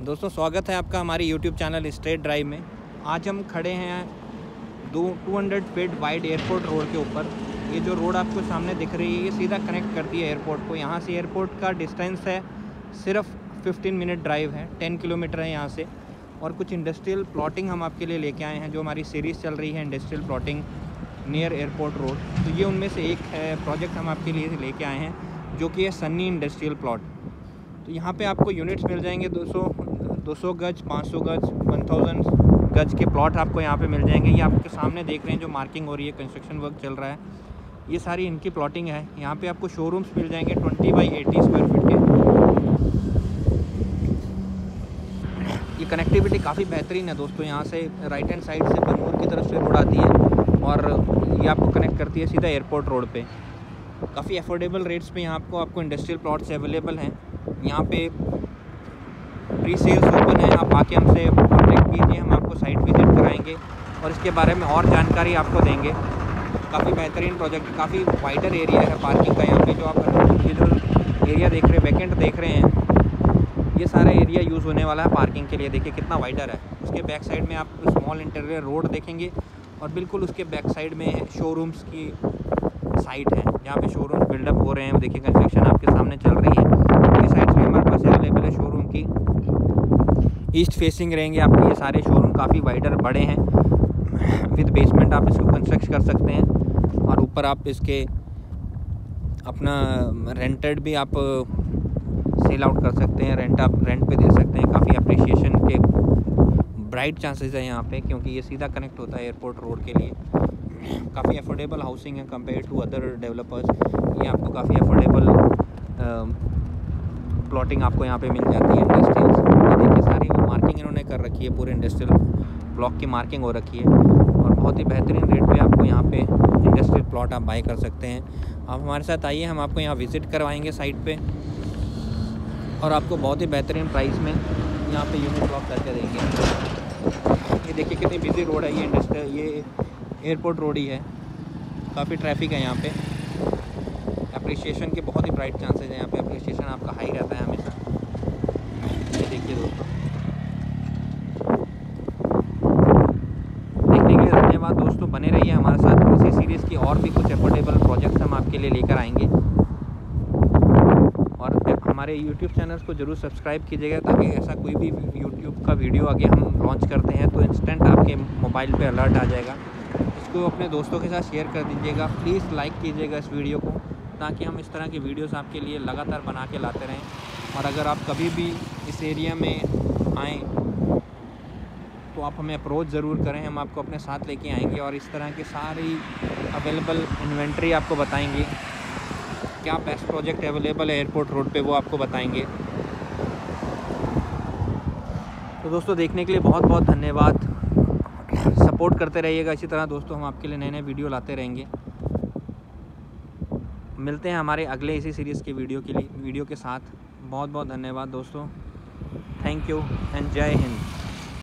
दोस्तों, स्वागत है आपका हमारे यूट्यूब चैनल स्ट्रेट ड्राइव में। आज हम खड़े हैं दो 200 फीट वाइड एयरपोर्ट रोड के ऊपर। ये जो रोड आपको सामने दिख रही है, ये सीधा कनेक्ट करती है एयरपोर्ट को। यहाँ से एयरपोर्ट का डिस्टेंस है सिर्फ़ 15 मिनट ड्राइव है 10 किलोमीटर है यहाँ से। और कुछ इंडस्ट्रियल प्लॉटिंग हम आपके लिए लेके आए हैं, जो हमारी सीरीज़ चल रही है industrial plotting near airport road तो ये उनमें से एक प्रोजेक्ट हम आपके लिए लेके आए हैं, जो कि है सन्नी इंडस्ट्रियल प्लॉट तो यहाँ पे आपको यूनिट्स मिल जाएँगे 200 200 गज 500 गज 1000 गज के प्लॉट आपको यहाँ पे मिल जाएँगे। ये आपके सामने देख रहे हैं जो मार्किंग हो रही है, कंस्ट्रक्शन वर्क चल रहा है। ये सारी इनकी प्लॉटिंग है। यहाँ पे आपको शोरूम्स मिल जाएँगे 20 बाई 80 स्क्वायर फीट के। ये कनेक्टिविटी काफ़ी बेहतरीन है दोस्तों। यहाँ से राइट हैंड साइड से बनूर की तरफ़ से रोड आती है और ये आपको कनेक्ट करती है सीधा एयरपोर्ट रोड पे। काफ़ी अफोर्डेबल रेट्स पे यहाँ आपको आपको इंडस्ट्रियल प्लॉट्स अवेलेबल हैं। यहाँ पे प्री सेल्स ओपन है, आप आके हमसे कॉन्टेक्ट कीजिए, हम आपको साइट विज़िट कराएँगे और इसके बारे में और जानकारी आपको देंगे। काफ़ी बेहतरीन प्रोजेक्ट काफ़ी वाइडर एरिया है पार्किंग का यहाँ पे, जो आप ये एरिया देख रहे हैं वैकेंट देख रहे हैं। ये सारा एरिया यूज़ होने वाला है पार्किंग के लिए। देखिए कितना वाइडर है। उसके बैक साइड में आप स्मॉल इंटीरियर रोड देखेंगे और बिल्कुल उसके बैक साइड में शोरूम्स की साइट है, जहाँ पे शोरूम बिल्डअप हो रहे हैं। देखिए कंस्ट्रक्शन आपके सामने चल रही है ये साइड्स भी हमारे पास अवेलेबल है शोरूम की ईस्ट फेसिंग रहेंगे आपके ये सारे शोरूम काफ़ी वाइडर बड़े हैं। विद बेसमेंट आप इसको कंस्ट्रक्ट कर सकते हैं और ऊपर आप इसके अपना रेंटेड भी आप सेल आउट कर सकते हैं। रेंट आप रेंट पे दे सकते हैं। काफ़ी अप्रिशिएशन के ब्राइट चांसेस है यहाँ पे, क्योंकि ये सीधा कनेक्ट होता है एयरपोर्ट रोड के लिए। काफ़ी अफोर्डेबल हाउसिंग है कंपेयर टू अदर डेवलपर्स ये आपको काफ़ी अफोर्डेबल प्लॉटिंग आपको यहाँ पे मिल जाती है। इंडस्ट्रियल्स देखिए सारी मार्किंग इन्होंने कर रखी है, पूरे इंडस्ट्रियल ब्लॉक की मार्किंग हो रखी है। और बहुत ही बेहतरीन रेट पे आपको यहाँ पे इंडस्ट्रियल प्लॉट आप बाई कर सकते हैं। आप हमारे साथ आइए, हम आपको यहाँ विज़िट करवाएँगे साइट पे। और आपको बहुत ही बेहतरीन प्राइस में यहाँ पे यूनिट ब्लॉक करके देंगे। ये देखिए कितनी बिज़ी रोड है, ये इंडस्ट्रियल ये एयरपोर्ट रोड ही है। काफ़ी ट्रैफ़िक है यहाँ पे। अप्रिशिएशन के बहुत ही ब्राइट चांसेस हैं यहाँ पे। अप्रिशिएशन आपका हाई रहता है हमेशा। ये देखिए दोस्तों देखने के लिए धन्यवाद दोस्तों बने रहिए हमारे साथ इसी सीरीज़ की और भी कुछ अफोर्डेबल प्रोजेक्ट्स हम आपके लिए लेकर आएँगे। और हमारे यूट्यूब चैनल्स को ज़रूर सब्सक्राइब कीजिएगा ताकि ऐसा कोई भी यूट्यूब का वीडियो आगे हम लॉन्च करते हैं तो इंस्टेंट आपके मोबाइल पे अलर्ट आ जाएगा। इसको अपने दोस्तों के साथ शेयर कर दीजिएगा। प्लीज़ लाइक कीजिएगा इस वीडियो को, ताकि हम इस तरह की वीडियोस आपके लिए लगातार बना के लाते रहें। और अगर आप कभी भी इस एरिया में आएँ तो आप हमें अप्रोच ज़रूर करें। हम आपको अपने साथ लेके आएँगे और इस तरह के सारी अवेलेबल इन्वेंट्री आपको बताएँगे। क्या बेस्ट प्रोजेक्ट अवेलेबल है एयरपोर्ट रोड पे वो आपको बताएँगे। तो दोस्तों, देखने के लिए बहुत बहुत धन्यवाद। सपोर्ट करते रहिएगा इसी तरह। दोस्तों, हम आपके लिए नए नए वीडियो लाते रहेंगे। मिलते हैं हमारे अगले इसी सीरीज़ के वीडियो के लिए वीडियो के साथ। बहुत बहुत धन्यवाद दोस्तों। थैंक यू एंड जय हिंद